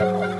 Oh,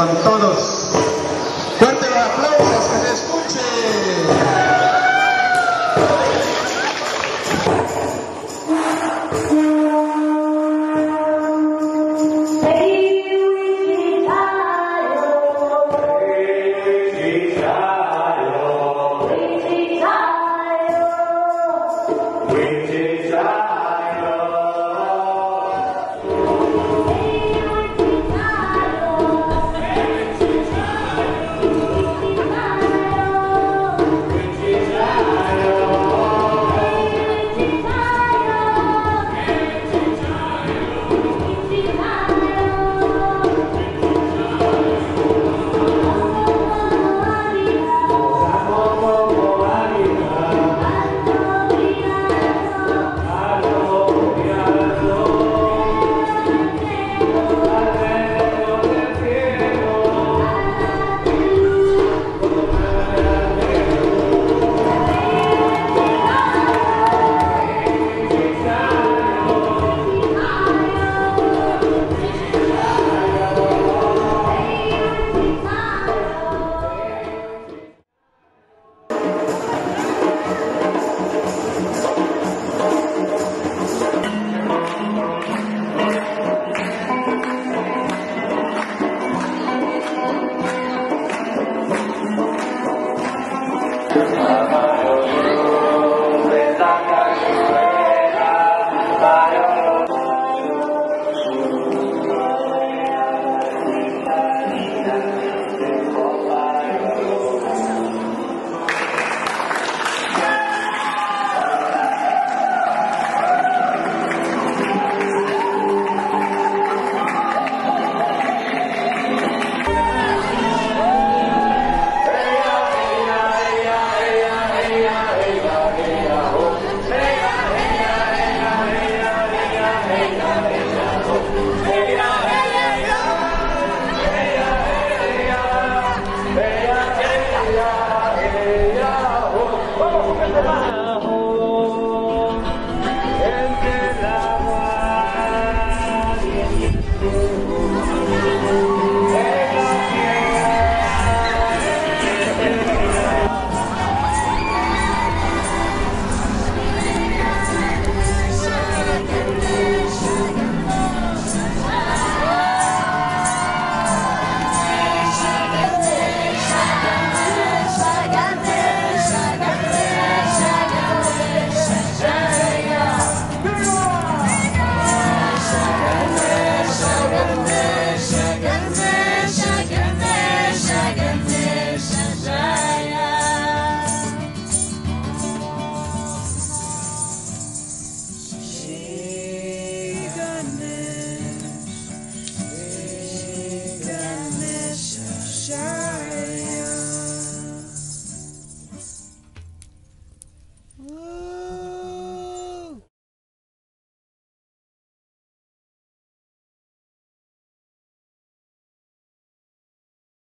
con todos. Fuerte los aplausos, que se escuche.